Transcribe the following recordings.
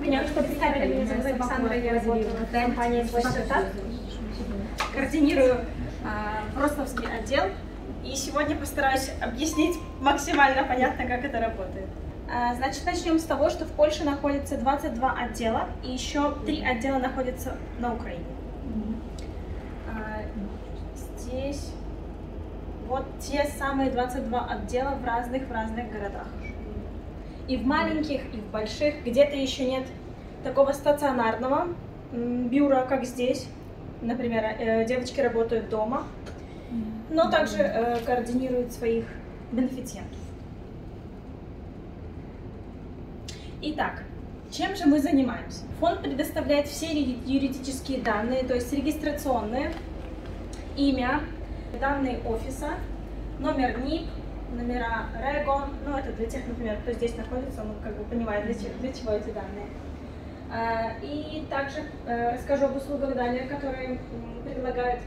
Меня что представили, меня зовут Александра, я работаю в компании Start координирую а, Вроцлавский отдел, и сегодня постараюсь объяснить максимально понятно, как это работает. А, значит, начнем с того, что в Польше находится 22 отдела, и еще 3 отдела находятся на Украине. А, здесь вот те самые 22 отдела в разных в разных городах. И в маленьких, и в больших. Где-то еще нет такого стационарного бюро, как здесь. Например, э, девочки работают дома, но также э, координируют своих бенефициентов. Итак, чем же мы занимаемся? Фонд предоставляет все юридические данные, то есть регистрационные, имя, данные офиса, номер НИП, номера РЭГО, ну это для тех, например, кто здесь находится, он как бы понимает, для чего, для чего эти данные. А, и также э, расскажу об услугах далее, которые предлагают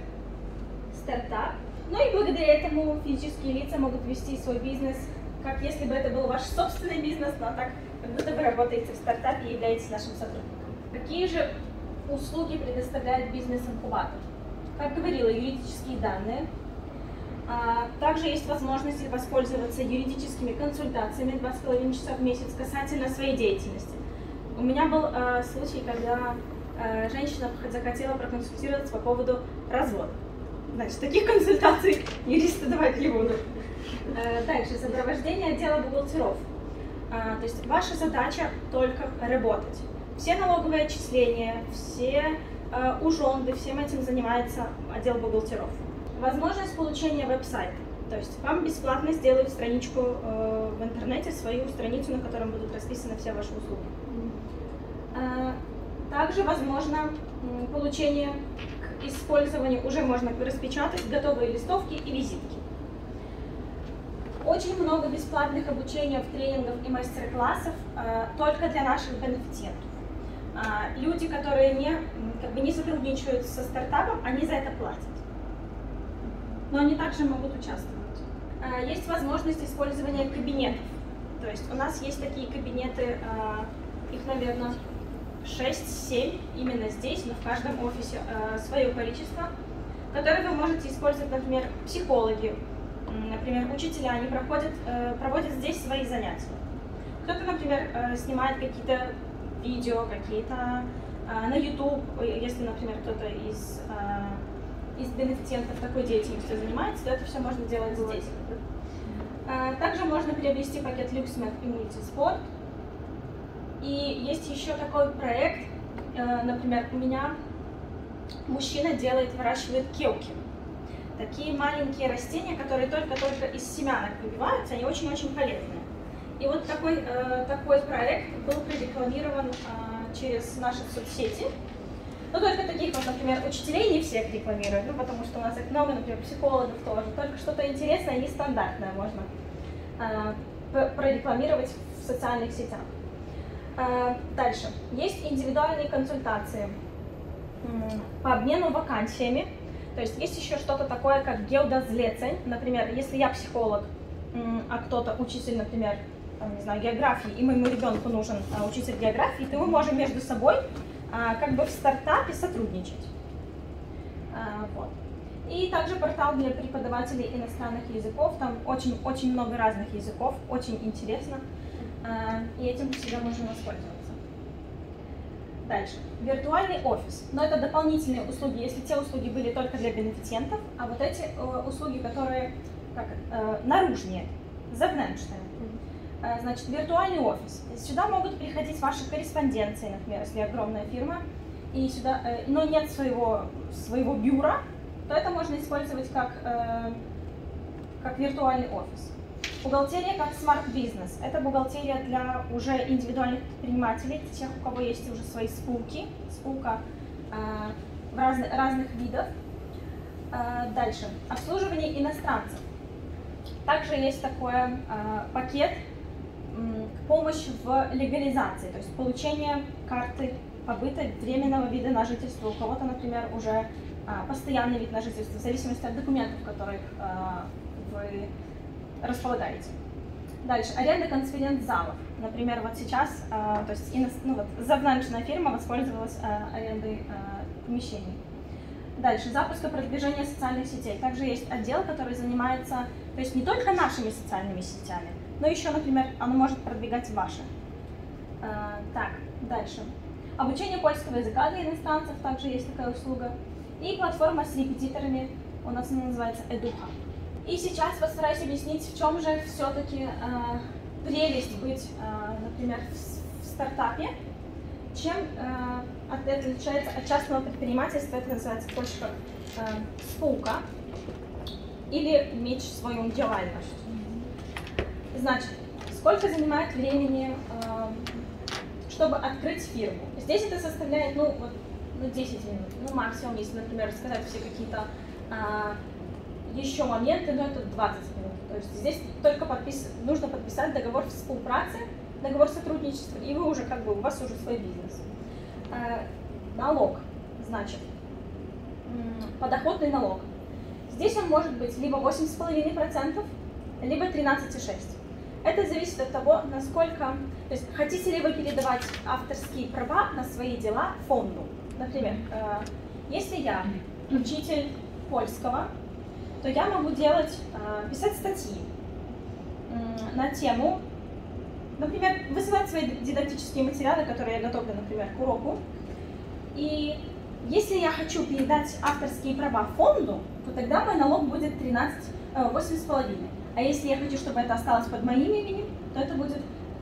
стартап. Ну и благодаря этому физические лица могут вести свой бизнес, как если бы это был ваш собственный бизнес, но так, как будто вы работаете в стартапе и являетесь нашим сотрудником. Какие же услуги предоставляет бизнес-инкубатор? Как говорила, юридические данные. А, также есть возможность воспользоваться юридическими консультациями 2,5 часа в месяц касательно своей деятельности. У меня был э, случай, когда э, женщина захотела проконсультироваться по поводу развода. Значит, таких консультаций юристы давать не будут. Дальше, сопровождение отдела бухгалтеров. То есть ваша задача только работать. Все налоговые отчисления, все ужонды, всем этим занимается отдел бухгалтеров. Возможность получения веб-сайта. То есть вам бесплатно сделают страничку э, в интернете, свою страницу, на котором будут расписаны все ваши услуги. Э, также возможно получение к использованию, уже можно распечатать готовые листовки и визитки. Очень много бесплатных обучения в тренингах и мастер-классов э, только для наших бенефициентов. Э, люди, которые не, как бы не сотрудничают со стартапом, они за это платят. Но они также могут участвовать. Э, есть возможность использования кабинетов. То есть у нас есть такие кабинеты, э, их, наверное, 6-7 именно здесь, но в каждом офисе э, свое количество, которые вы можете использовать, например, психологи, например, учителя, они проходят, проводят здесь свои занятия. Кто-то, например, снимает какие-то видео, какие-то на YouTube, если, например, кто-то из, из бенефициентов такой деятельностью занимается, то это все можно делать здесь. Э, также можно приобрести пакет LuxMed Immunity Sport, и есть еще такой проект, э, например, у меня мужчина делает, выращивает келки. Такие маленькие растения, которые только-только из семянок выбиваются, они очень-очень полезные. И вот такой, э, такой проект был прорекламирован э, через наши соцсети. Ну, только таких вот, например, учителей не всех рекламируют, ну, потому что у нас их много, например, психологов тоже. Только что-то интересное нестандартное можно прорекламировать в социальных сетях. А, дальше. Есть индивидуальные консультации по обмену вакансиями. То есть есть еще что-то такое, как геодозлецень. Например, если я психолог, а кто-то учитель, например, там, не знаю, географии, и моему ребенку нужен а, учитель географии, то мы можем между собой как бы в стартапе сотрудничать. Вот. И также портал для преподавателей иностранных языков. Там очень-очень много разных языков, очень интересно. А, и этим всегда можно воспользоваться. Дальше. Виртуальный офис. Но это дополнительные услуги, если те услуги были только для бенефициентов, а вот эти э, услуги, которые как, э, наружные, завнешние. Э, значит, виртуальный офис. Сюда могут приходить ваши корреспонденции, например, если огромная фирма, и сюда, э, но нет своего, своего biura, то это можно использовать как, э, как виртуальный офис. Бухгалтерия как smart business. Это бухгалтерия для уже индивидуальных предпринимателей, тех, у кого есть уже свои spółki, spółka в разных, разных видах. Дальше. Обслуживание иностранцев. Также есть такой пакет помощь в легализации, то есть получение карты побыта временного вида на жительство. У кого-то, например, уже э, постоянный вид на жительство, в зависимости от документов, которых э, вы располагаете. Дальше, аренда конференц-залов. Например, вот сейчас, э, то есть ну, вот, завнанчная фирма воспользовалась арендой помещений. Дальше, запуск и продвижение социальных сетей. Также есть отдел, который занимается, то есть не только нашими социальными сетями, но еще, например, оно может продвигать ваши. Э, так, дальше. Обучение польского языка для иностранцев, также есть такая услуга. И платформа с репетиторами, у нас она называется Eduha. И сейчас постараюсь объяснить, в чем же все-таки э, прелесть быть, э, например, в, в стартапе, чем э, отличается от частного предпринимательства, это называется больше как э, спука или меч свою деятельность. Значит, сколько занимает времени, э, чтобы открыть фирму? Здесь это составляет, ну, вот, ну, 10 минут, ну, максимум, если, например, рассказать все какие-то э, еще моменты, но это 20 минут. То есть здесь только подпис... нужно подписать договор współpracy, договор сотрудничества, и вы уже как бы, у вас уже свой бизнес. Э, налог, значит, подоходный налог. Здесь он может быть либо 8,5%, либо 13,6%. Это зависит от того, насколько... То есть хотите ли вы передавать авторские права на свои дела фонду. Например, э, если я учитель польского, то я могу делать, а, писать статьи на тему, например, высылать свои дидактические материалы, которые я готовлю, например, к уроку. И если я хочу передать авторские права фонду, то тогда мой налог будет 13, 8,5. Э, а если я хочу, чтобы это осталось под моим именем, то это будет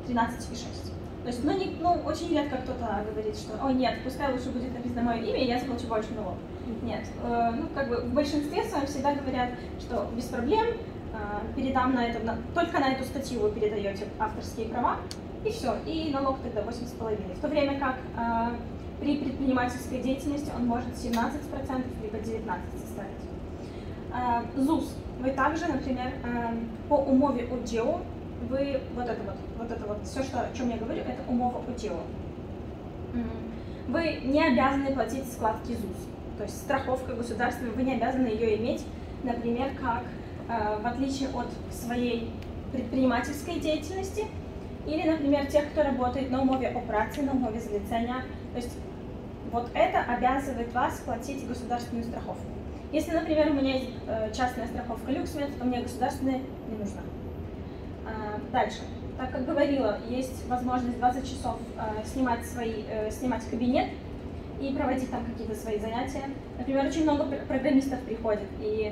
13,6. То есть, ну, не, ну, очень редко кто-то говорит, что, о нет, пускай лучше будет написано мое имя, и я заплачу больше налог. Нет, э, ну, как бы в большинстве своем всегда говорят, что без проблем, передам на это, на, только на эту статью вы передаете авторские права, и все, и налог тогда 8,5. В то время как э, при предпринимательской деятельности он может 17% либо 19% составить. Э, ЗУС. Вы также, например, э, по умове о ДИО вы вот это вот, вот это вот, все, что, о чем я говорю, это умова УТИО. Вы не обязаны платить складки ЗУС. То есть страховка государственная, вы не обязаны ее иметь, например, как э, в отличие от своей предпринимательской деятельности, или, например, тех, кто работает на умове о на умове залицения. То есть вот это обязывает вас платить государственную страховку. Если, например, у меня есть э, частная страховка люксмет, то мне государственная не нужна. Дальше. Так как говорила, есть возможность 20 часов э, снимать, свои, э, снимать кабинет и проводить там какие-то свои занятия. Например, очень много программистов приходит, и э,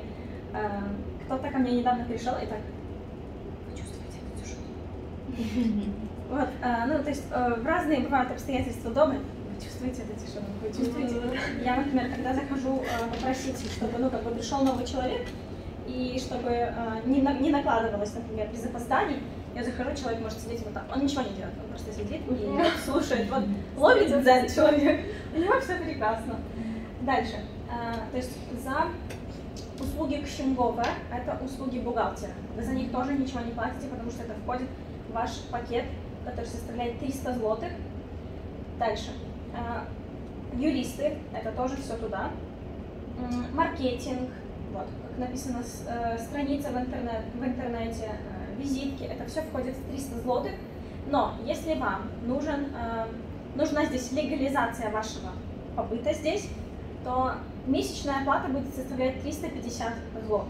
кто-то ко мне недавно пришел и так, вы чувствуете эту тишину? Вот, э, ну, то есть э, в разные бывают обстоятельства дома, вы чувствуете эту тишину, вы чувствуете? Я, например, когда захожу э, попросить, чтобы, ну, как бы пришел новый человек, и чтобы не, не накладывалось, например, без опозданий, я захожу, человек может сидеть вот так, он ничего не делает, он просто сидит и слушает, вот ловит дзен человек, у него все прекрасно. Дальше, то есть за услуги кщенгове, это услуги бухгалтера, вы за них тоже ничего не платите, потому что это входит в ваш пакет, который составляет 300 злотых. Дальше, а, юристы, это тоже все туда, маркетинг, вот, как написано, э, страница в, интернет, в интернете, э, визитки, это все входит в 300 злотых. Но если вам нужен, э, нужна здесь легализация вашего побыта здесь, то месячная оплата будет составлять 350 злотых.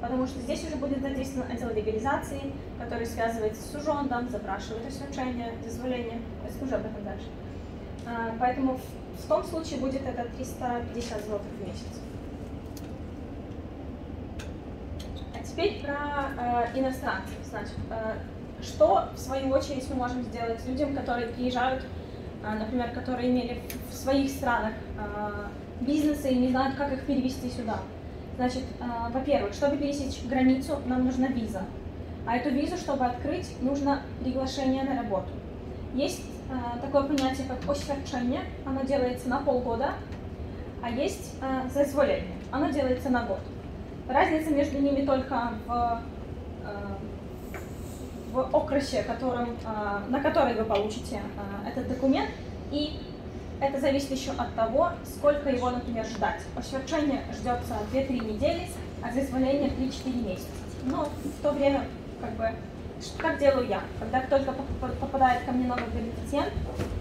Потому что здесь уже будет задействован отдел легализации, который связывается с ужондом, запрашивает освещение, дозволение. Расскажу об этом дальше. Э, поэтому в, том случае будет это 350 злотых в месяц. Теперь про э, иностранцев. Значит, э, что в свою очередь мы можем сделать людям, которые приезжают, например, которые имели в своих странах бизнесы и не знают, как их перевести сюда. Значит, э, во-первых, чтобы пересечь границу, нам нужна виза. А эту визу, чтобы открыть, нужно приглашение на работу. Есть э, такое понятие, как освящение, оно делается на полгода, а есть э, зазволение, оно делается на год. Разница между ними только в, в окрасе, которым, на который вы получите этот документ, и это зависит еще от того, сколько его, например, ждать. Освещение ждется 2-3 недели, а зазволение 3-4 месяца. Но в то время как бы как делаю я? Когда только попадает ко мне новый бенефициент,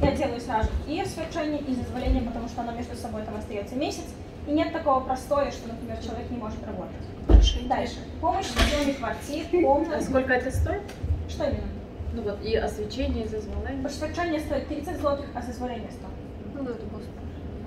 я делаю сразу и освещение, и зазволение, потому что оно между собой там остается месяц. И нет такого простоя, что, например, человек не может работать. Дальше. Помощь в съеме квартир, комнат. А сколько это стоит? Что именно? Ну вот, и освещение, и зазволение. Освещение стоит 30 злотых, а зазволение 100. Ну, это господи.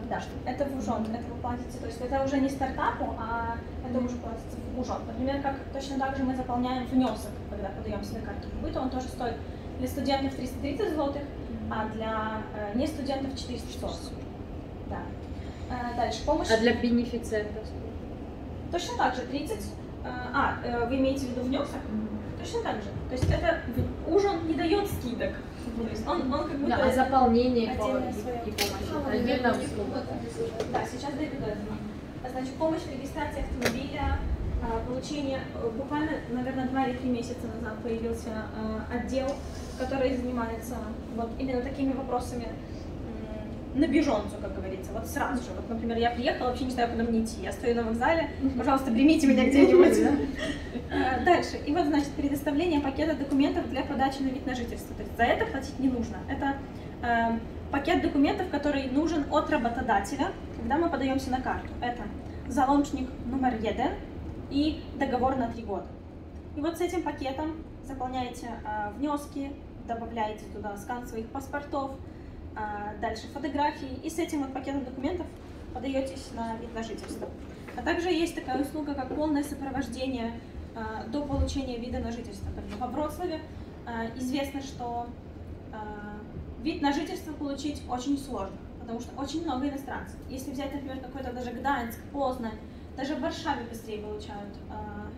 Да, это в ужон, это вы платите. То есть это уже не стартапу, а это уже платится в ужон. Например, как точно так же мы заполняем внесок, когда подаем себе карту быта, он тоже стоит для студентов 330 злотых, а для э, не студентов 440. Да. Э, дальше помощь. А для бенефициентов? Точно так же 30. Э, а, э, вы имеете в виду внесок? Точно так же. То есть это ужин не дает скидок. Есть он, он как будто... Да, а заполнение и помощь. свое. И помощь. Отдельно услуга. Да, сейчас дойду до этого. А, Значит, помощь в регистрации автомобиля, а, получение, э, буквально, наверное, два или три месяца назад появился а, отдел, который занимается вот именно такими вопросами на бежонцу, как говорится, вот сразу же. Вот, например, я приехала, вообще не знаю, куда мне идти. Я стою на вокзале, пожалуйста, примите меня где-нибудь. А, Дальше. И вот, значит, предоставление пакета документов для подачи на вид на жительство. То есть за это платить не нужно. Это э, пакет документов, который нужен от работодателя, когда мы подаемся на карту. Это заломчник номер один и договор на три года. И вот с этим пакетом заполняете э, внески, добавляете туда скан своих паспортов, дальше фотографии, и с этим вот пакетом документов подаетесь на вид на жительство. А также есть такая услуга, как полное сопровождение а, до получения вида на жительство. Во Вроцлаве а, известно, что а, вид на жительство получить очень сложно, потому что очень много иностранцев. Если взять, например, какой-то даже Гданьск, Познань, даже в Варшаве быстрее получают а,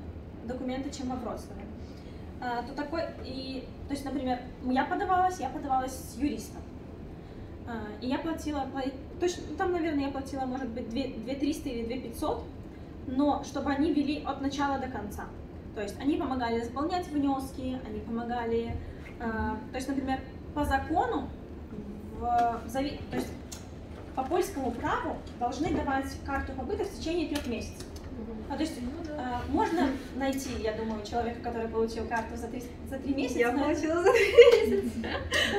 документы, чем во Вроцлаве. А, то такой и, то есть, например, я подавалась, я подавалась с юристом. А, И я платила, пла- точно, ну, там, наверное, я платила, может быть, 2, 2 300 или 2 500, но чтобы они вели от начала до конца. То есть они помогали заполнять внески, они помогали, а, то есть, например, по закону, в, зави- то есть по польскому праву должны давать карту побыта в течение трех месяцев. А, то есть а, можно найти, я думаю, человека, который получил карту за три, за три месяца. Я получила за три месяца.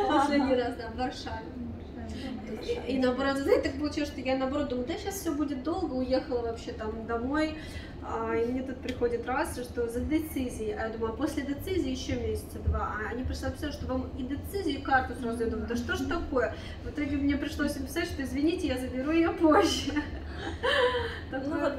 Последний раз, да, в Варшаве. И, и наоборот, знаете, так получилось, что я наоборот думаю, да, сейчас все будет долго, уехала вообще там домой, а, и мне тут приходит раз, что за децизией, а я думаю, а после децизии еще месяца два, а они пришли написать, что вам и децизию, и карту сразу, я думаю, да что ж такое? В итоге мне пришлось написать, что извините, я заберу ее позже. Ну вот,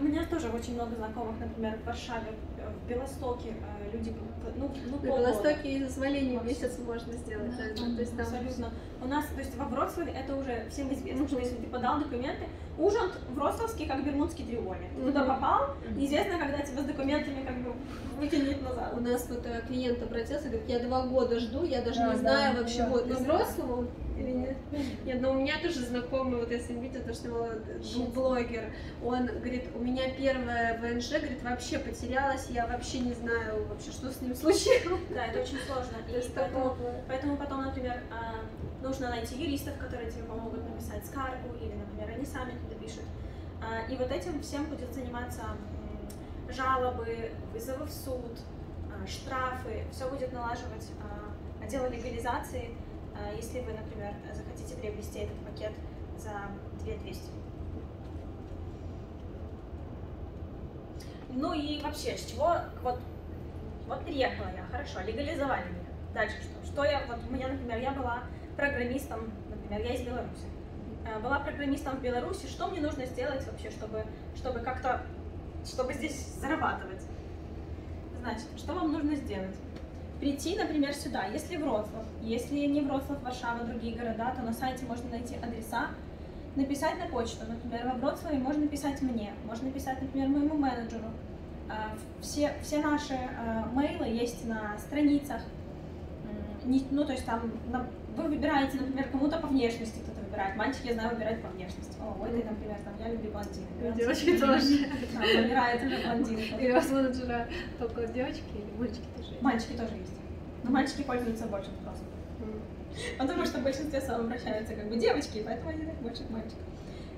у меня тоже очень много знакомых, например, в Варшаве, в Белостоке э, люди, ну, ну полгода. Белостоке из изволения месяц можно сделать, да, ну, то есть там Абсолютно. У нас, то есть во Вроцлаве это уже всем известно, что если ты подал документы, ужин вроцлавский, как бермудский треугольник. Ты Туда попал, неизвестно, когда тебя с документами как бы вытянет назад. У нас вот э, клиент обратился, говорит, я два года жду, я даже Да, не знаю да, вообще, да, вот, знаю. взрослого или нет. Нет, но у меня тоже знакомый, вот если видите, то, что его был блогер, он говорит, у меня первая ВНЖ, говорит, вообще потерялась, я вообще не знаю вообще, что с ним случилось. Да, это очень сложно. И поэтому, поэтому потом, например, а, нужно найти юристов, которые тебе помогут написать скаргу, или, например, они сами туда пишут. А, И вот этим всем будет заниматься жалобы, вызовы в суд, а, штрафы, все будет налаживать отдел легализации, если вы, например, захотите приобрести этот пакет за 2200. Ну и вообще, с чего, вот, вот приехала я, хорошо, легализовали меня. Дальше что? Что я, вот у меня, например, я была программистом, например, я из Беларуси. Э, Была программистом в Беларуси, что мне нужно сделать вообще, чтобы, чтобы как-то, чтобы здесь зарабатывать? Значит, что вам нужно сделать? Прийти, например, сюда, если Вроцлав, если не Вроцлав, Варшава, другие города, то на сайте можно найти адреса, написать на почту, например, во Вроцлаве можно писать мне, можно писать, например, моему менеджеру. А, Все, все наши а, мейлы есть на страницах. Не- Ну, то есть там вы выбираете, например, кому-то по внешности кто-то выбирает. Мальчики, я знаю, выбирают по внешности. О, ой, ты, например, там, я люблю блондинок. Девочки тоже. Там, выбирает уже блондинку. И у вас менеджера только девочки или мальчики тоже? есть? Мальчики тоже есть. Но мальчики пользуются больше спросом. Потому что в большинстве своем обращаются как бы девочки, поэтому они так больше к мальчикам.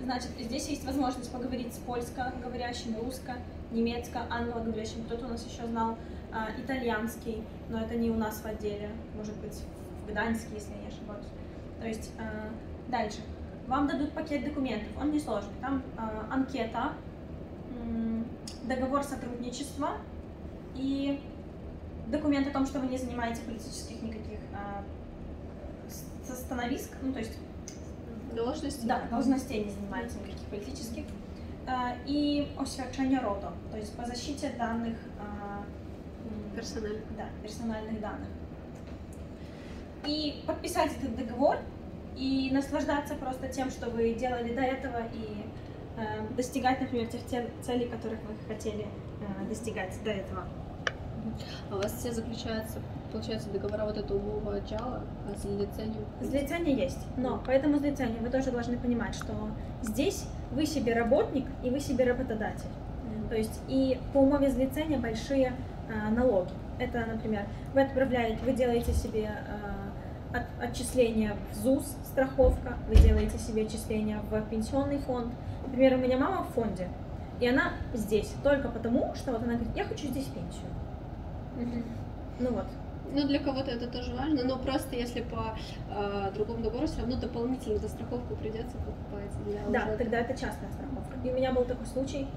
Значит, здесь есть возможность поговорить с польско-говорящими, русско, немецко, англоговорящим. Кто-то у нас еще знал итальянский, но это не у нас в отделе, может быть, в Гданьске, если я не ошибаюсь. То есть а, дальше. Вам дадут пакет документов, он не сложный. Там а, анкета, договор сотрудничества и документ о том, что вы не занимаете политических никаких а, становиск, ну то есть Должности? да, должностей не занимаете никаких политических. А, И освящение рода, то есть по защите данных, а, м, Персонально. да, персональных данных. И подписать этот договор и наслаждаться просто тем, что вы делали до этого и э, достигать, например, тех те- целей, которых вы хотели э, достигать до этого. А у вас все заключаются, получается, договора вот этого умового отдела а с лицензией? Злицение есть, но поэтому злицение вы тоже должны понимать, что здесь вы себе работник и вы себе работодатель. То есть и по умове злицения большие налоги. Это, например, вы отправляете, вы делаете себе от- отчисления в ЗУС, страховка, вы делаете себе отчисления в пенсионный фонд. Например, у меня мама в фонде, и она здесь только потому, что вот она говорит, я хочу здесь пенсию. Мгм. Ну вот. Ну, для кого-то это тоже важно, но просто если по э, другому договору все равно дополнительно за страховку придется покупать. Для Да, уже- тогда это частная страховка. И у меня был такой случай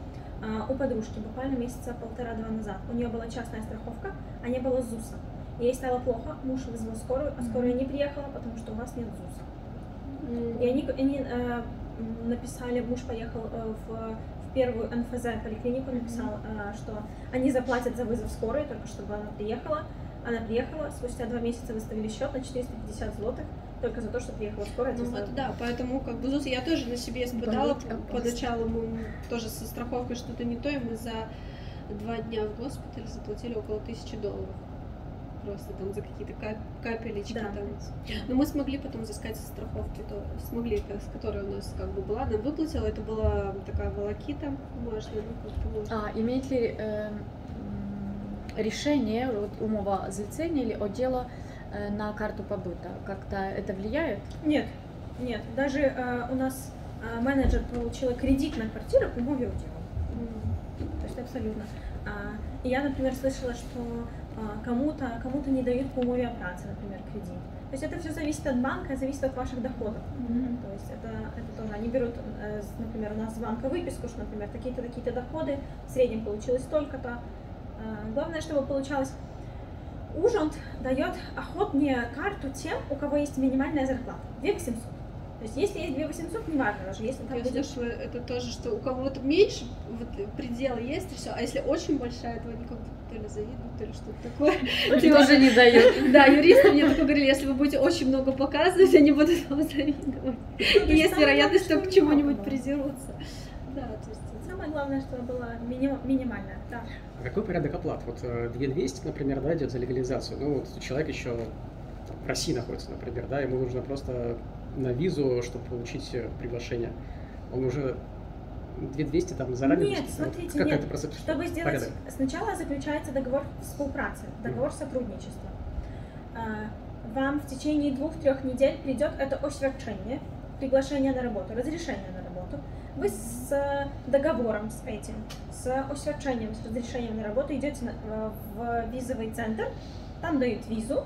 у подружки буквально месяца полтора-два назад. У нее была частная страховка, а не было ЗУСа. Ей стало плохо, муж вызвал скорую, а скорая не приехала, потому что у вас нет ЗУСа. И они, они э, написали, муж поехал э, в, в первую НФЗ поликлинику, написал, э, что они заплатят за вызов скорой, только чтобы она приехала. Она приехала, спустя два месяца выставили счет на 450 злотых, только за то, что приехала скорая. Ну вот да, поэтому как бы я тоже на себе испытала поначалу мы тоже со страховкой что-то не то, и мы за два дня в госпитале заплатили около тысячи долларов. Просто там за какие-то кап- капелечки Да. там. Но мы смогли потом взыскать со страховки, то смогли, с которой у нас как бы была, нам выплатила, это была такая волокита бумажная, ну. А имеет ли э, решение вот, умова или отдела на карту побыта? Как-то это влияет? Нет, нет. Даже э, у нас э, менеджер получила кредит на квартиру по умове удела. То есть абсолютно. А, и я, например, слышала, что а, кому-то кому-то не дают по умове о праце, например, кредит. То есть это все зависит от банка, зависит от ваших доходов. То есть это, это тоже, они берут, э, например, у нас с банка выписку, что, например, такие-то, такие-то доходы, в среднем получилось столько-то. А, Главное, чтобы получалось Ужонт дает охотнее карту тем, у кого есть минимальная зарплата. 2 800. То есть если есть 2 800, не важно даже, если там Я будет... слышала, это тоже, что у кого-то меньше вот, предел есть, и все. А если очень большая, то они как бы то ли завидуют, то ли что-то такое. Типа, Тоже не дают. Да, юристы мне такое говорили, если вы будете очень много показывать, они будут вам завидовать. И есть вероятность, что к чему-нибудь придерутся. Да, то есть... Самое главное, чтобы было мини- минимальная. Да. А какой порядок оплат? Вот э, 2200, например, да, идет за легализацию. Ну, вот человек еще там, в России находится, например, да, ему нужно просто на визу, чтобы получить э, приглашение. Он уже 2200 там заранее... Нет, смотрите, какая-то нет. просто Чтобы сделать, порядок. сначала заключается договор współpracy, договор сотрудничества. А, Вам в течение двух-трех недель придет это освящение, приглашение на работу, разрешение. Вы с э, договором с этим, с освящением, с разрешением на работу идете на- э, в визовый центр, там дают визу,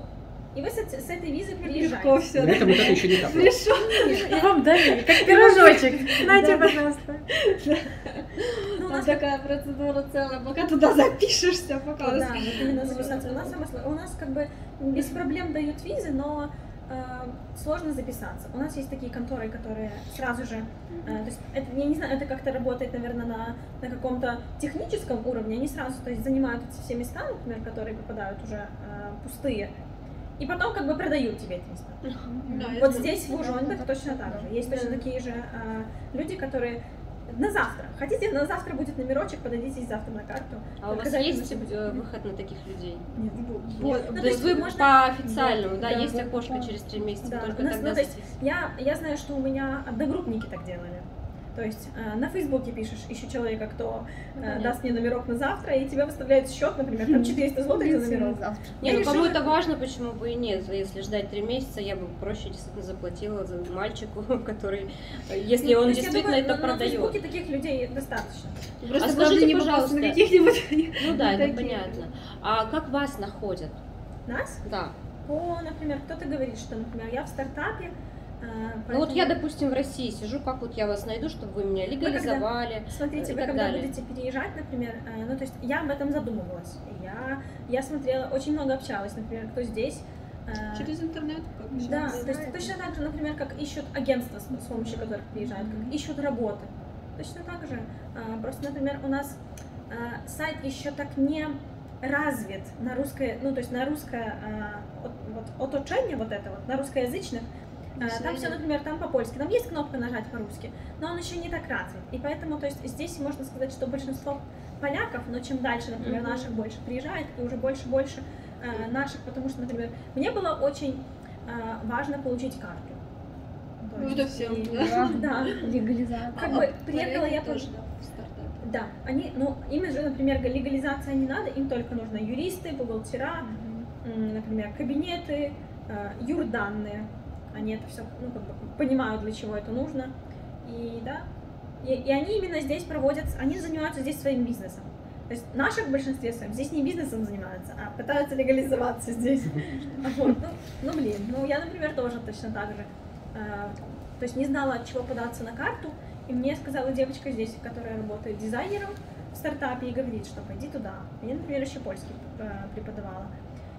и вы с, с этой визы Легко приезжаете. все. На этом это еще не так. Пришел. Вам дали, как пирожочек. Знаете, пожалуйста. Ну, у Там нас такая процедура целая, пока туда запишешься, пока... Да, именно записаться. У нас, самое сложное. у нас как бы без проблем дают визы, но сложно записаться. У нас есть такие конторы, которые сразу же, э, то есть это, я не знаю, это как-то работает, наверное, на, на каком-то техническом уровне. Они сразу, то есть занимают эти все места, например, которые попадают уже э, пустые, и потом как бы продают тебе эти места. Да, Вот здесь в Ужондах точно так же. Есть точно такие же э, люди, которые на завтра. Хотите, на завтра будет номерочек, подойдите завтра на карту. А у вас есть э, выход на таких людей? Нет. Вот, Ну, то то есть вы можно- по официальному, Да, да, да, есть вот, окошко да. через три месяца, Да, только нас, тогда ну, то есть. Я, я знаю, что у меня одногруппники так делали. То есть э, на Фейсбуке пишешь, ищу человека, кто э, Понятно. даст мне номерок на завтра, и тебе выставляют счет, например, там 400 злотых за номерок. Не, ну кому решила- это важно, почему бы и нет. Если ждать три месяца, я бы проще действительно заплатила за мальчику, который, если Ну, он есть действительно думаю, это на- На Фейсбуке продает. таких людей достаточно. Просто А скажите, не пожалуйста. на каких-нибудь. Ну да, это понятно. А как вас находят? Нас, Да. по, например, кто-то говорит, что, например, я в стартапе, э, Ну вот поэтому- я, допустим, в России сижу, как вот я вас найду, чтобы вы меня легализовали? Смотрите, и вы так когда далее. будете переезжать, например, э, ну то есть я об этом задумывалась. Я, я смотрела, очень много общалась, например, кто здесь. э, Через интернет? как еще Да, то есть точно так же, например, как ищут агентства, с помощью которых приезжают, как ищут работы. Точно так же. а, Просто, например, у нас а, сайт еще так не развит на русское, ну то есть на русское а, от- вот, оточение вот это вот, на русскоязычных. А, Там все, например, там по-польски, там есть кнопка нажать по-русски, но он еще не так развит. И поэтому, то есть здесь можно сказать, что большинство поляков, но чем дальше, например, Мгм. наших больше приезжает, и уже больше-больше э, наших, потому что, например, мне было очень э, важно получить карту. Ну, это всем, и- да. Да, Легализация. как А бы поляки приехала я тоже, да, они, ну, им же, например, легализация не надо, им только нужно юристы, бухгалтера, м, например, кабинеты, э, юрданные. Они это все, ну, как бы понимают, для чего это нужно. И да, и, и они именно здесь проводят, они занимаются здесь своим бизнесом. То есть наши в большинстве своем здесь не бизнесом занимаются, а пытаются легализоваться здесь. Вот, ну, ну, блин, ну я, например, тоже точно так же. Э, То есть не знала, от чего податься на карту, и мне сказала девочка здесь, которая работает дизайнером в стартапе, и говорит, что пойди туда. Я, например, еще польский э, преподавала.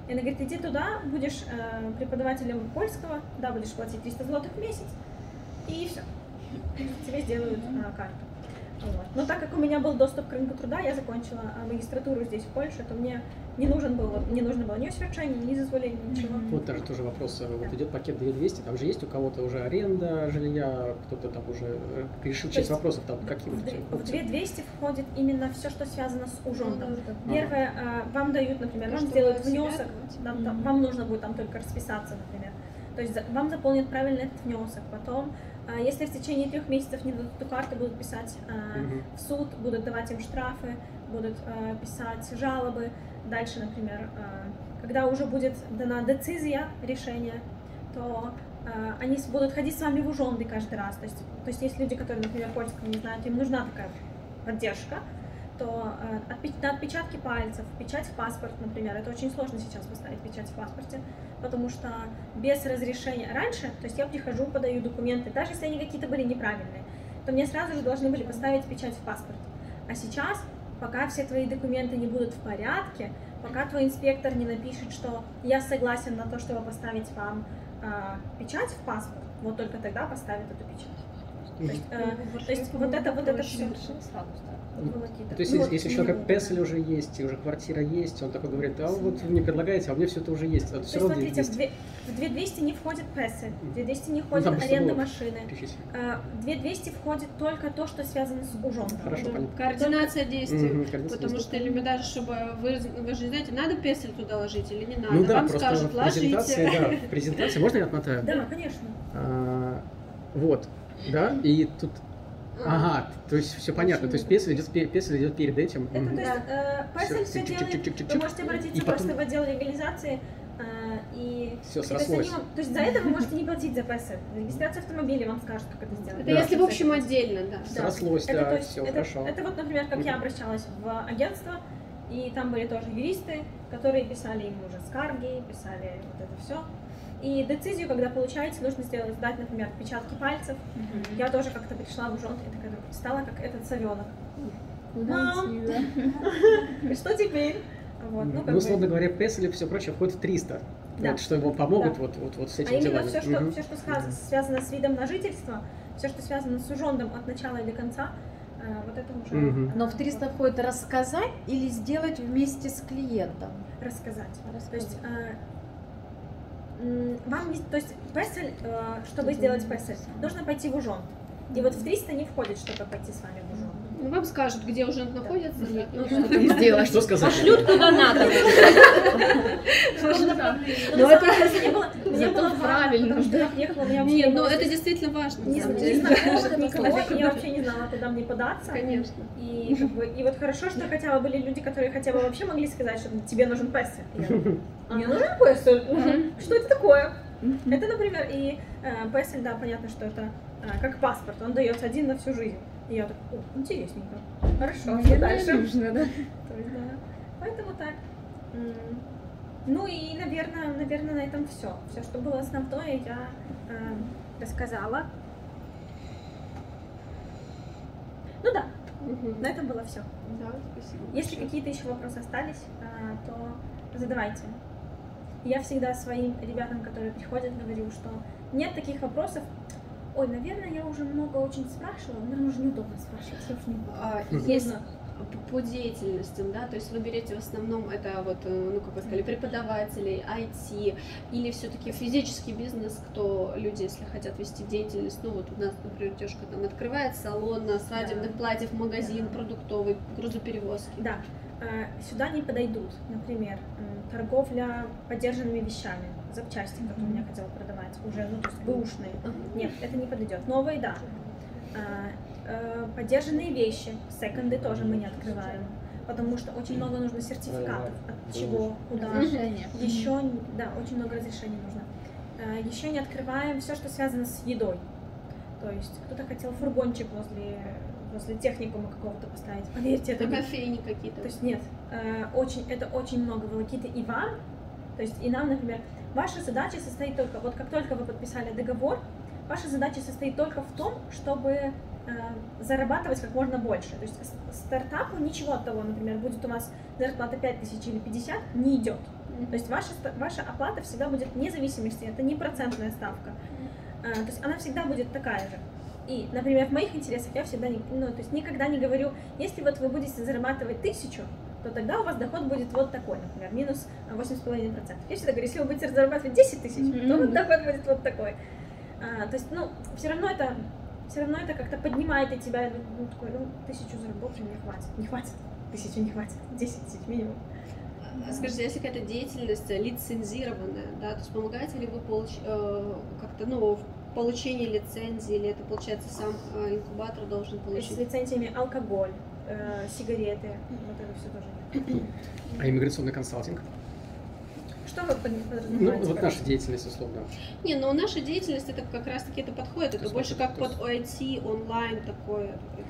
И она говорит, иди туда, будешь э, преподавателем польского, да, будешь платить 300 злотых в месяц, и все. Тебе сделают э, карту. Вот. Но так как у меня был доступ к рынку труда, я закончила э, магистратуру здесь, в Польше, то мне не нужен был, не нужно было ни освещения, ни зазволения, ничего. Вот даже тоже вопрос. э, Вот идет пакет 2200, там же есть у кого-то уже аренда жилья, кто-то там уже э, решил То часть вопросов, там какие В эти две- в опции? 2200 входит именно все, что связано с. Ну, Первое, э, вам дают, например, То, вам сделают внесок, давайте. нам там- вам нужно будет там только расписаться, например. То есть вам заполнят правильно этот внесок. Потом, если в течение трех месяцев не дадут эту карту, будут писать Мгм. в суд, будут давать им штрафы, будут э, писать жалобы. Дальше, например, когда уже будет дана децизия, решение, то они будут ходить с вами в ужонды каждый раз. То есть, то есть есть люди, которые, например, польского не знают, им нужна такая поддержка, то э, на отпечатки пальцев, печать в паспорт, например, это очень сложно сейчас поставить печать в паспорте, потому что без разрешения раньше, то есть я прихожу, подаю документы, даже если они какие-то были неправильные, то мне сразу же должны были поставить печать в паспорт. А сейчас, пока все твои документы не будут в порядке, пока твой инспектор не напишет, что я согласен на то, чтобы поставить вам а, печать в паспорт, вот только тогда поставят эту печать. То есть, э, то есть вот это вот это все. То есть, если, если у человека песель уже есть, и уже квартира есть, он такой говорит, а вот вы мне предлагаете, а у меня все это уже есть, а То есть, смотрите, в 200 две- в 2200 не входит прессы, в 2200 не входит там просто аренда машины. Э, В 2200 входит только то, что связано с ужом. Хорошо, Да. понятно. Координация действий. Координация Потому действий. что, либо даже, чтобы вы, вы же не знаете, надо песель туда ложить или не надо. Ну да, Вам просто скажут, ложите. да, в презентации, можно я отмотаю? Да, конечно. А, вот, да, и тут, ага, то есть все понятно, то есть песель идет, пе- песель идет перед этим. Это то есть э, Песель все делает, вы можете обратиться просто в отдел легализации э, и Всё, и то есть срослось. они То есть за это вы можете не платить за Песель. Регистрация автомобиля вам скажет, как это сделать. Это Да. если в общем отдельно, да. Да. Срослось, Это, то да, есть, все, это, хорошо. это вот, например, как я обращалась в агентство, и там были тоже юристы, которые писали им уже скарги, писали вот это все. И децизию, когда получаете, нужно сделать, сдать, например, отпечатки пальцев. Я тоже как-то пришла в ужон и такая стала как этот совенок. Мам, и что теперь? Вот, ну, Ну, бы- условно говоря, и все прочее входит в 300. Да. Вот, что ему помогут Да. вот, вот, вот с А этими именно делами. все, что, все, что связано, связано с видом на жительство, все, что связано с ужондом от начала и до конца, э, вот это уже Мгм. Но в 300 входит рассказать или сделать вместе с клиентом? рассказать. То Рассказать. есть э, вам то есть песель, э, чтобы Это сделать написано. нужно пойти в ужон. И вот в 300 не входит, чтобы пойти с вами. Ну, вам скажут, где уже находится. Нет, Ну, что ты сделаешь. Что сказать? Шлют куда надо. Ну, это- не было, правильно, да. Нет, не ну это действительно важно. не, и я вообще не знала, куда мне податься. Конечно. И, вот хорошо, что хотя бы были люди, которые хотя бы вообще могли сказать, что тебе нужен. И я, Мне нужен песель? Что это такое? Это, например, и э, песель, да, понятно, что это э, как паспорт, он дается один на всю жизнь. И я так, о, интересненько. Хорошо, Мне дальше. нужно, да. То есть, да. Поэтому так. Ну и, наверное, наверное, на этом все. Все, что было основное, я э, рассказала. Ну да, Мгм. на этом было все. Да, спасибо. Если какие-то еще вопросы остались, а, то задавайте. Я всегда своим ребятам, которые приходят, говорю, что нет таких вопросов. Ой, наверное, я уже много очень спрашивала, наверное, уже неудобно спрашивать. я уж не буду». А. Есть по- по деятельностям, да, то есть вы берете в основном это вот, э, ну как вы сказали, преподавателей, IT, или все-таки физический бизнес, кто люди, если хотят вести деятельность, ну вот у нас, например, девушка там открывает салон на свадебных платьев, магазин Да. продуктовый, грузоперевозки. Да, сюда не подойдут, например, торговля подержанными вещами, запчасти, которые я хотела продавать, уже, ну, то есть бэушные. Нет, это не подойдет. Новые, да. А, э, подержанные вещи, секонды тоже мы не открываем, потому что очень много нужно сертификатов, от чего, куда. Разрешение. Еще, да, очень много разрешений нужно. А, Еще не открываем все, что связано с едой. То есть кто-то хотел фургончик возле, возле техникума какого-то поставить. Поверьте, это не- кофейни какие-то. то есть нет, э, очень, это очень много волокиты и вам, то есть и нам, например, ваша задача состоит только, вот как только вы подписали договор, ваша задача состоит только в том, чтобы э, зарабатывать как можно больше. То есть стартапу ничего от того, например, будет у вас зарплата 5000 или 50, не идет. То есть ваша, ваша оплата всегда будет вне зависимости, это не процентная ставка. А, то есть она всегда будет такая же. И, например, в моих интересах я всегда, не, ну, то есть никогда не говорю, если вот вы будете зарабатывать тысячу, то тогда у вас доход будет вот такой, например, минус 8,5%. Я всегда говорю, если вы будете зарабатывать 10 тысяч, то вот доход будет вот такой. А, то есть, ну, все равно это все равно это как-то поднимает и тебя, ну, такой, ну, тысячу заработаю, не хватит, не хватит, тысячу не хватит, 10 тысяч минимум. А Скажите, если какая-то деятельность лицензированная, да, то есть помогаете ли вы получ- э, как-то, ну, в получении лицензии, или это, получается, сам э, инкубатор должен есть с получить? лицензиями алкоголь, э, сигареты, вот это все тоже. А иммиграционный консалтинг? Что вы под- Ну, подразумеваете? вот под- наша деятельность, условно. Не, но наша деятельность это как раз-таки это подходит, То это больше вот как то под OIT, онлайн такое.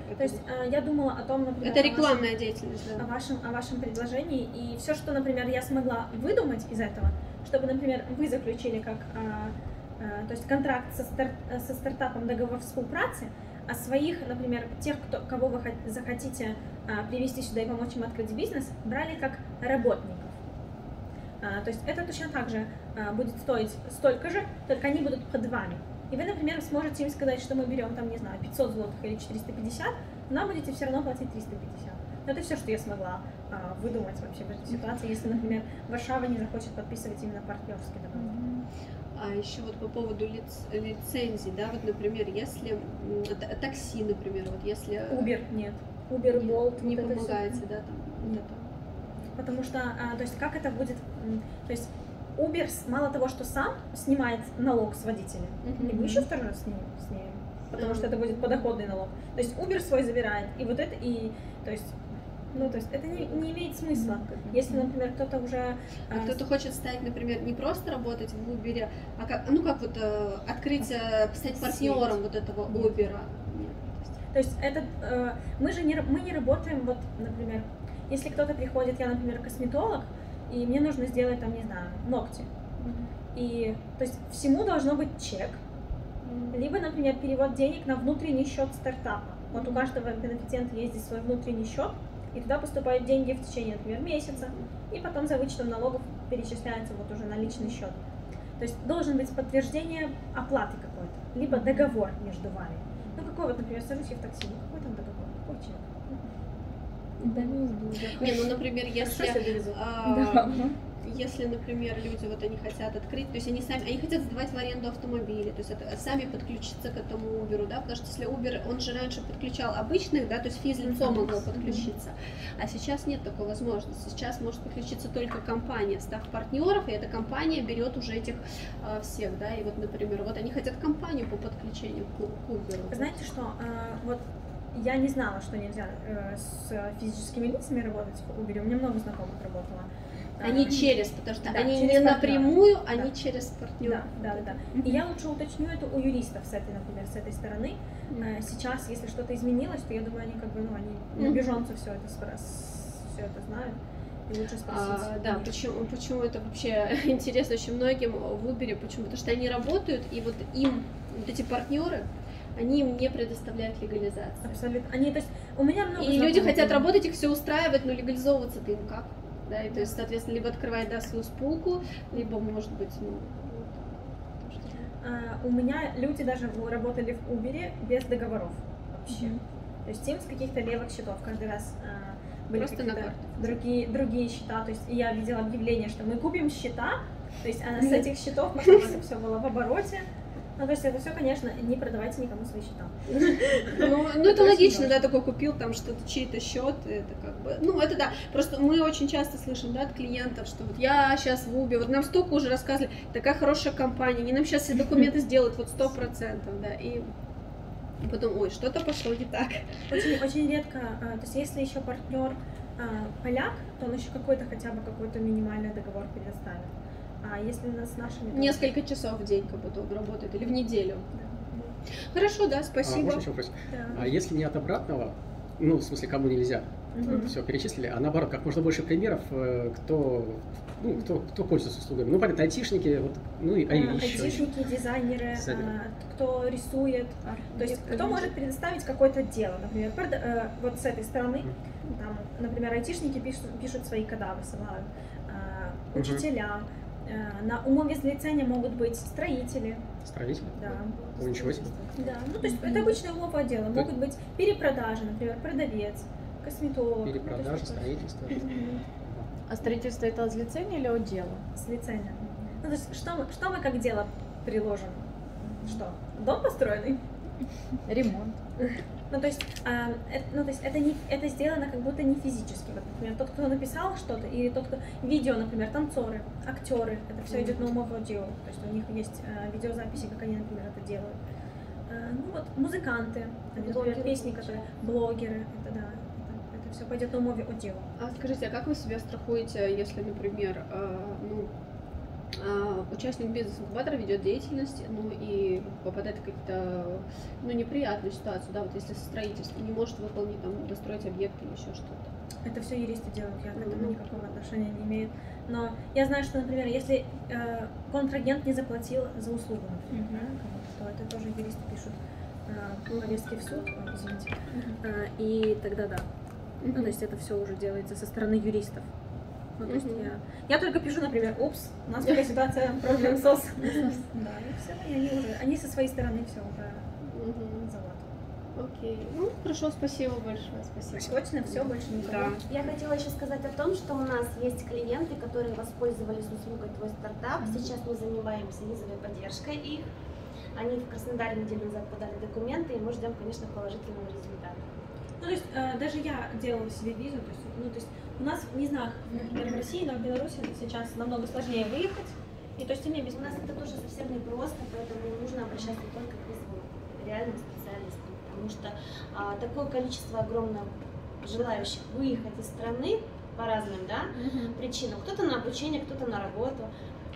это- То есть э, я думала о том, например, это о вашем- рекламная деятельность, о да. вашем, о вашем предложении и все, что, например, я смогла выдумать из этого, чтобы, например, вы заключили как, а, то есть контракт со, стар- э, со стартапом договор współpracy, а своих, например, тех, кто, кого вы хот- захотите а, привести сюда и помочь им открыть бизнес, брали как работников. То есть это точно так же будет стоить столько же, только они будут под вами. И вы, например, сможете им сказать, что мы берем там, не знаю, 500 злотых или 450, нам будете все равно платить 350. Но это все, что я смогла выдумать вообще в этой ситуации, если, например, Варшава не захочет подписывать именно партнерский договор. А еще вот по поводу лиц- лицензий, да, вот, например, если такси, например, вот если Uber нет. Uber, Bolt, не вот помогаете, да, там, Нет. Потому что, а, то есть, как это будет, то есть, Uber мало того, что сам снимает налог с водителя, и мы еще второй раз снимем, снимем, потому что это будет подоходный налог. То есть Uber свой забирает, и вот это, и, то есть, ну, то есть, это не, не имеет смысла. Если, например, кто-то уже... А а, кто-то хочет стать, например, не просто работать в Uber, а как, ну как вот э, открыть, э, стать партнером вот этого. Uber. То есть это э, мы же не, мы не работаем, вот, например, если кто-то приходит, я, например, косметолог, и мне нужно сделать там, не знаю, ногти. И то есть всему должно быть чек, либо, например, перевод денег на внутренний счет стартапа. Вот у каждого бенефициента есть здесь свой внутренний счет, и туда поступают деньги в течение, например, месяца, и потом за вычетом налогов перечисляется вот уже на личный счет. То есть должен быть подтверждение оплаты какой-то, либо договор между вами. Ну какой вот, например, сажусь я в такси, ну какой там договор, какой чек? Да, не буду. Не, ну, например, если... Хорошо, а, Да. Если, например, люди вот они хотят открыть, то есть они сами, они хотят сдавать в аренду автомобили, то есть это, сами подключиться к этому Uber, да, потому что если Uber, он же раньше подключал обычных, да, то есть физлицо могло подключиться, а сейчас нет такой возможности, сейчас может подключиться только компания, став партнеров, и эта компания берет уже этих а, всех, да, и вот, например, вот они хотят компанию по подключению к, к Uber. Знаете что, а, вот я не знала, что нельзя э, с физическими лицами работать в Uber. У меня много знакомых работало. Они А, через, потому что Да, они не партнёра. напрямую, Да. они через партнера. Да, да, да, да. И я лучше уточню это у юристов с этой, например, с этой стороны. Э, Сейчас, если что-то изменилось, то я думаю, они как бы, ну, они на Мгм. бежонце все это все это знают. И лучше спросить. А, да, почему, почему это вообще интересно очень многим в Uber, почему? Потому что они работают, и вот им, вот эти партнеры, они им не предоставляют легализацию. Абсолютно. Они, то есть, у меня много И люди хотят работать, их все устраивает, но легализовываться-то им как? Да, и то есть, соответственно, либо открывать да, свою спулку, либо, может быть, ну, А, у меня люди даже работали в Uber без договоров вообще. Мгм. То есть им с каких-то левых счетов каждый раз а, были какие-то другие, другие счета. То есть я видела объявление, что мы купим счета, то есть а с этих счетов потом это все было в обороте. Ну, то есть это все, конечно, не продавайте никому свои счета. Ну, ну, это логично, да, такой купил там что-то, чей-то счет, это как бы, ну, это да, просто мы очень часто слышим, да, от клиентов, что вот я сейчас в Убе, вот нам столько уже рассказывали, такая хорошая компания, они нам сейчас все документы сделают, вот сто процентов, да, и потом, ой, что-то пошло не так. Очень, очень редко, а, то есть если еще партнер а, поляк, то он еще какой-то хотя бы какой-то минимальный договор предоставит. А если у нас с нашими... то- Несколько часов в день как будто он работает, или в неделю. Да. Хорошо, да, А, спасибо. можно еще вопрос? Да. А если не от обратного, ну, в смысле, кому нельзя, Мгм. все перечислили, а наоборот, как можно больше примеров, э, кто, ну, кто, кто пользуется услугами. Ну, понятно, айтишники, вот, ну и а, А, еще. Айтишники, дизайнеры, Дизайнеры. а, кто рисует, то есть кто может предоставить какое-то дело, например, э, вот с этой стороны, там, например, айтишники пишут, пишут свои кода, высылают, а, учителя, э, на умове злицения могут быть строители, Строитель? да. О, ничего себе. Да, ну то есть это обычные умовы отдела, могут быть перепродажи, например, продавец, косметолог. ну, то есть Перепродажа, строительство. А строительство это от лицения или от дела? С лицензией. Ну, то есть что мы, что мы как дело приложим? Что? Дом построенный? Ремонт. Ну, то есть, а, это, ну, то есть это, не, это сделано как будто не физически. Вот, например, тот, кто написал что-то, или тот, кто... Видео, например, танцоры, актеры, это все идет на умову делу. То есть у них есть а, видеозаписи, как они, например, это делают. А, ну вот, музыканты, например, Блогеры, песни, которые... Блогеры, это да, это, это все пойдет на умове о делу. А скажите, а как вы себя страхуете, если, например, э, ну, участник бизнес-инкубатора ведет деятельность, ну и попадает в какие-то ну, неприятную ситуацию, да, вот если строительство не может выполнить, там, достроить объект или еще что-то. Это все юристы делают, я к этому Мгм. никакого отношения не имею. Но я знаю, что, например, если э, контрагент не заплатил за услугу, например, да, кому-то, то это тоже юристы пишут э, повестки в суд, ой, извините, Э, и тогда да. Ну, то есть это все уже делается со стороны юристов. Ну, то есть я, я только пишу, например, упс, у нас такая ситуация, проблем сос. Да, и все, и они уже, они со своей стороны все уже. Окей. Ну, хорошо, спасибо большое, спасибо. Точно все, больше никого. Да. Я хотела еще сказать о том, что у нас есть клиенты, которые воспользовались услугой «Твой стартап». Сейчас мы занимаемся визовой поддержкой их. Они в Краснодаре неделю назад подали документы, и мы ждем, конечно, положительного результата. Ну, то есть э, даже я делала себе визу, то есть, ну, то есть у нас, не знаю, например, в России, но в Беларуси сейчас намного сложнее выехать, и то есть У нас это тоже совсем непросто, поэтому нужно обращаться только к реальным специалистам, потому что а, такое количество огромное желающих выехать из страны по разным да, причинам. Кто-то на обучение, кто-то на работу.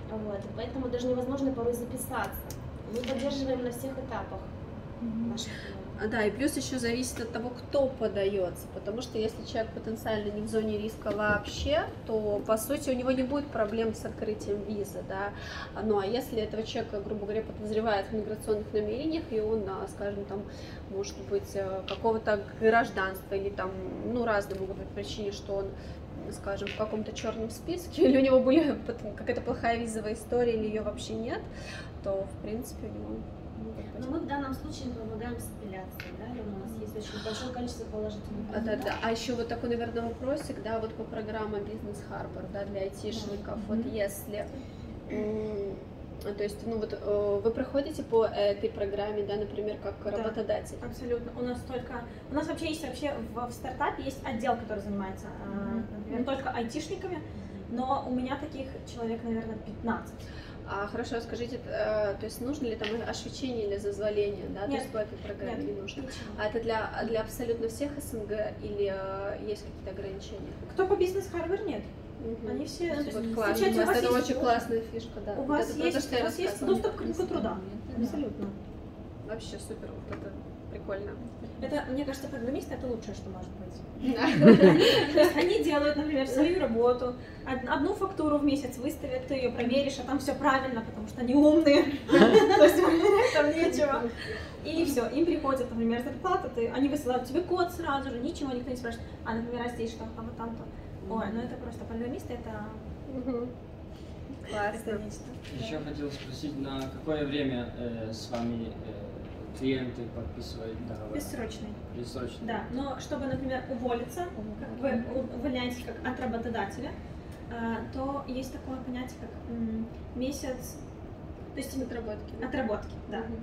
Вот, поэтому даже невозможно порой записаться. Мы поддерживаем на всех этапах наших клиентов. А, Да, и плюс еще зависит от того, кто подается, потому что если человек потенциально не в зоне риска вообще, то по сути у него не будет проблем с открытием визы, да. А, Ну а если этого человека, грубо говоря, подозревают в миграционных намерениях, и он, а, скажем, там, может быть, э, какого-то гражданства или там, ну, разные могут быть причины, что он скажем, в каком-то черном списке, или у него были какая-то плохая визовая история, или ее вообще нет, то, в принципе, у него Но мы в данном случае помогаем с апелляцией, да, у нас есть очень большое количество положительных А, да, результатов. да. а еще вот такой, наверное, вопросик, да, вот по программе Бизнес Харбор, да, для айтишников, вот если, то есть, ну вот э, вы проходите по этой программе, да, например, как Да. работодатель? Абсолютно. У нас только... У нас вообще есть вообще в, в стартапе есть отдел, который занимается, э, например, только айтишниками, но у меня таких человек, наверное, 15. А хорошо, скажите, э, то есть нужно ли там освещение или зазволение, да, то Нет. есть по этой программе Нет. не нужно? А это для, для абсолютно всех СНГ или э, есть какие-то ограничения? Кто по бизнес Харвard нет? Мгм. Они все... ну, то есть, классно, получается, у вас это есть- очень классная фишка, да. У Вот вас это то, есть, что я у вас есть доступ к рынку труда. Абсолютно. Вообще супер, вот это прикольно. Это, мне кажется, программисты это лучшее, что может быть. Да. То есть они делают, например, свою работу, од- одну фактуру в месяц выставят, ты ее проверишь, а там все правильно, потому что они умные. То есть там нечего. И все, им приходит, например, зарплата, ты, они высылают тебе код сразу же, ничего никто не спрашивает. А, например, а здесь что, там, вот там-то. Ой, ну это просто программисты, это, Классно. Еще хотел спросить, на какое время э, с вами э, клиенты подписывают договор? Бессрочный. Бессрочно? Да, но чтобы, например, уволиться, как вы увольняетесь как от работодателя, а, то есть такое понятие, как месяц, то есть Отработки. да? отработки, да, Мгм.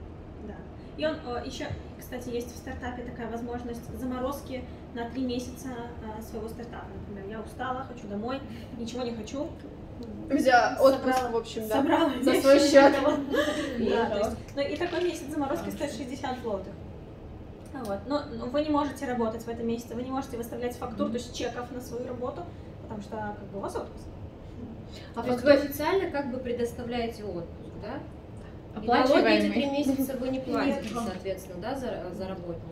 да. И он еще, кстати, есть в стартапе такая возможность заморозки на три месяца а, своего стартапа. Например, я устала, хочу домой, ничего не хочу. Взяла отпуск, Собрала- в общем, да. Собрала За свой счет. уехала. Да, то есть, ну и такой месяц заморозки стоит 60 злотых. А Вот. Но вы не можете работать в этом месяце, вы не можете выставлять фактур, то есть чеков на свою работу, потому что как бы у вас отпуск. А То есть вы официально как бы предоставляете отпуск, да? И налоги эти три Оплачиваемый. месяца вы не платите, соответственно, да, за, за работника.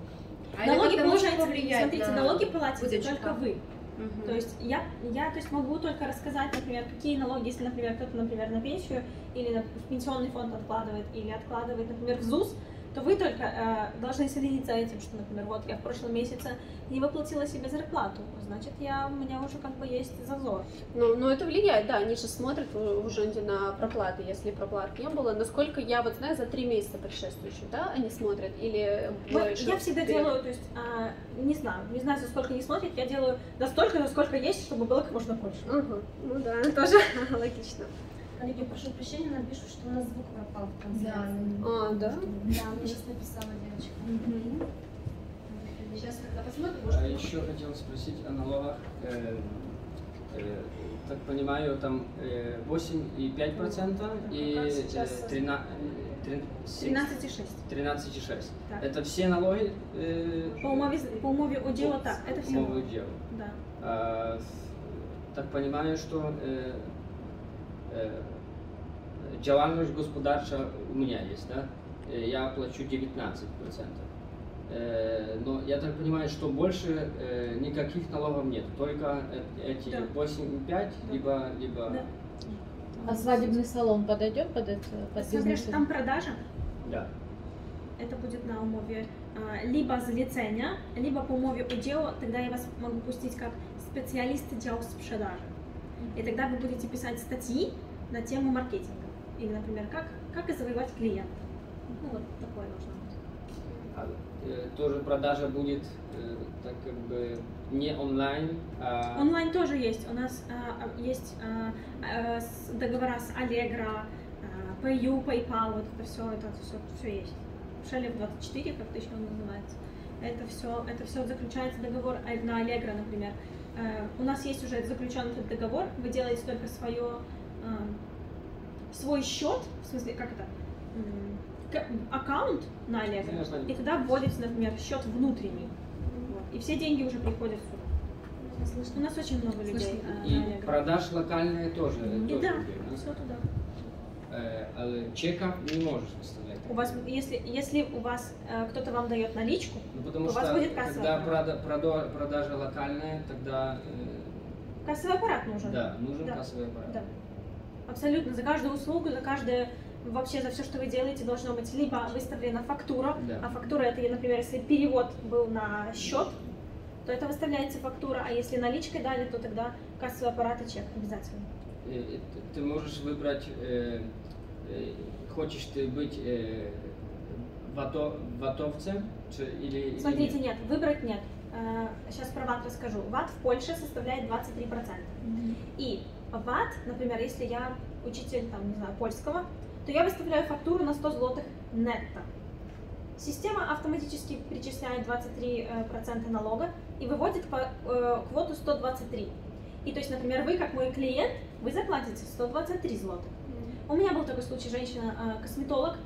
А налоги, получается, повлиять смотрите, на налоги платите только вы. Мгм. То есть я, я то есть могу только рассказать, например, какие налоги, если, например, кто-то, например, на пенсию или на, в пенсионный фонд откладывает, или откладывает, например, в ЗУС, то вы только э, должны следить за этим, что, например, вот я в прошлом месяце не выплатила себе зарплату, значит, я, у меня уже как бы есть зазор. Ну, ну, это влияет, да, они же смотрят уже на проплаты, если проплат не было. Насколько я вот знаю, за три месяца предшествующих, да, они смотрят, или Мы- больше я всегда вперед? делаю, то есть, а, не знаю, не знаю, за сколько не смотрят, я делаю настолько, насколько есть, чтобы было как можно больше. Ага, ну да, тоже логично. Коллеги, прошу прощения, нам пишут, что у нас звук пропал в трансляции. А, да? Да, мне сейчас написала девочка. Сейчас, когда посмотрим, может, А еще хотел спросить о налогах. Э, э, так понимаю, там э, 8,5% и Как э, сейчас? 13, 13,6. 13,6. Так. Это все налоги? Э, По умове, по умове удела, так, это все. Умову дела. Да. А, так понимаю, что э, działalność gospodarcza у меня есть, да? Я плачу 19%. Э, но я так понимаю, что больше э, никаких налогов нет, только эти Да. 8,5, либо, либо Да. А свадебный салон подойдет под это? Под Смотришь, бизнес? там продажа, да. это будет на умове а, либо злицения, либо по умове удела, тогда я вас могу пустить как специалист дел sprzedaży. И тогда вы будете писать статьи на тему маркетинга. Или, например, как, как завоевать клиента. Ну, вот такое должно быть. А, э, тоже продажа будет э, так как бы не онлайн, а Онлайн тоже есть. У нас а, есть а, с- договора с Allegro, а, PayU, PayPal, вот это все, это все, все есть. Шелев 24, как это еще называется. Это все, это все заключается договор на Allegro, например. Э, У нас есть уже заключен этот договор, вы делаете только свое, а, свой счет, в смысле, как это, аккаунт на Allegro, и туда вводите, например, счет внутренний. Вот. И все деньги уже приходят сюда. У нас очень много людей а, и на Allegro. продаж локальные тоже. И тоже да, все туда. Але чека не можешь выставлять. У вас, если, если у вас э, кто-то вам дает наличку, Ну, потому у что вас будет кассовый когда аппарат. прода- продажа локальная, тогда э, кассовый аппарат нужен. да, нужен Да. кассовый аппарат. Да. Абсолютно. За каждую услугу, за каждое вообще за все, что вы делаете, должно быть либо выставлена фактура, Да. а фактура это, например, если перевод был на счет, то это выставляется фактура, а если наличкой дали, то тогда кассовый аппарат и чек обязательно. Э, э, Ты можешь выбрать, э, э, хочешь ты быть э, вато, ватовце чи, или, Смотрите, или нет, выбрать нет. Сейчас про ват расскажу. Ват в Польше составляет 23%. И ват, например, если я учитель, там, не знаю, польского, то я выставляю фактуру на 100 злотых нетто. Система автоматически причисляет 23% налога и выводит по, э, квоту 123. И то есть, например, вы, как мой клиент, вы заплатите 123 злотых. У меня был такой случай, женщина-косметолог,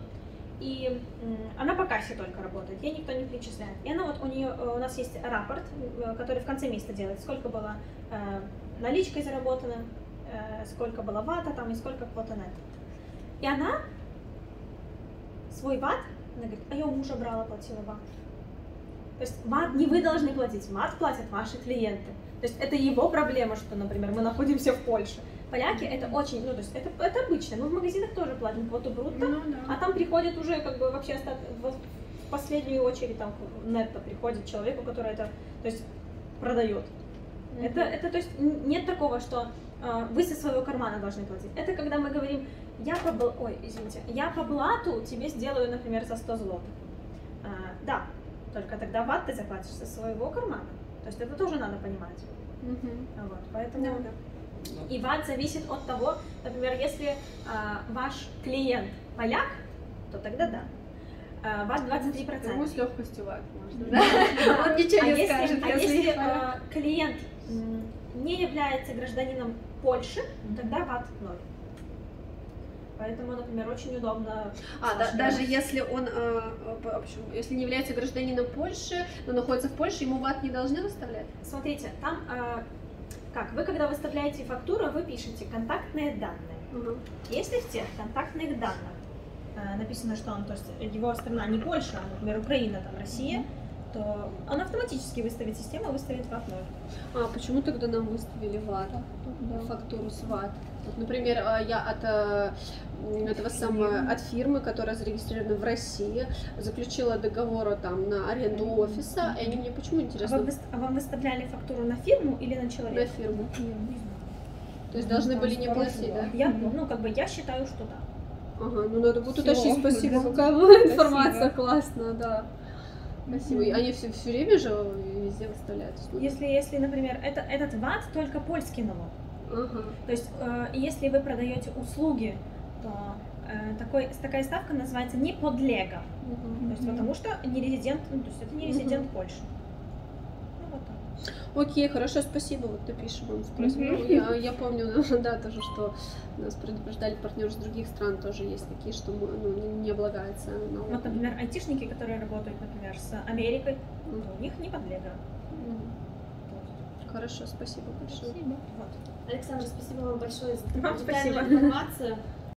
и м, она по кассе только работает, ей никто не причисляет. И она вот, у нее, э, у нас есть рапорт, э, который в конце месяца делает, сколько было э, наличкой заработано, сколько было вата там и сколько квота нет. И она свой ват, она говорит, а я у мужа брала, платила ват. То есть ват не вы должны платить, ват платят ваши клиенты. То есть это его проблема, что, например, мы находимся в Польше. Поляки это очень, ну то есть это, это обычно. Мы в магазинах тоже платим квоту брутто, Ну да. а там приходит уже как бы вообще в последнюю очередь там нетто приходит человеку, который это, то есть продает. Это, это, то есть нет такого, что э, вы со своего кармана должны платить. Это когда мы говорим, я по, бл- ой, извините, я по блату тебе сделаю, например, за 100 злотых. А, да, только тогда ват ты заплатишь со своего кармана. То есть это тоже надо понимать. Мгм. Вот, поэтому... Да, да. И ват зависит от того, например, если а, ваш клиент поляк, то тогда да. А, ват 23%. Ему с легкостью ват можно, да? Он ничего а не если, скажет, а если если не поляк. э, клиент не является гражданином Польши, тогда ват ноль. Поэтому, например, очень удобно. А, да- даже да. если он, э, э, в общем, если не является гражданином Польши, но находится в Польше, ему ват не должны выставлять? Смотрите, там э, как вы когда выставляете фактуру, вы пишете контактные данные. Мгм. Если в тех контактных данных э, написано, что он, то есть его страна не Польша, а, например, Украина, там Россия, то он автоматически выставит система, выставит ват ноль. А почему тогда нам выставили ват? Фактуру с ват. Вот, например, э, я от э, этого самого, от фирмы, которая зарегистрирована в России, заключила договор там на аренду офиса, и они мне почему А интересно вам, выс- а вам выставляли фактуру на фирму или на на человека? фирму? То есть должны были не платить, да? Я, ну, как бы, я считаю, что да. Ага, ну надо будет уточнить. Спасибо, да. какая информация классная, да. Спасибо. И они все, все время же везде выставляют. Если, если, например, это, этот ват только польский налог. Ага. То есть, э, если вы продаете услуги, то э, такой, такая ставка называется не подлега. То есть, потому что не резидент, ну, то есть это не резидент Польши. Окей, хорошо, спасибо. Вот напишем вам спросим. Мгм. Ну, я, я помню, да, тоже, что нас предупреждали партнеры из других стран, тоже есть такие, что мы, ну, не, не облагается налогом. Вот, например, айтишники, которые работают, например, с Америкой, то у них не подлега. Мгм. Хорошо, спасибо большое. Вот. Александр, спасибо вам большое за детальную спасибо. информацию.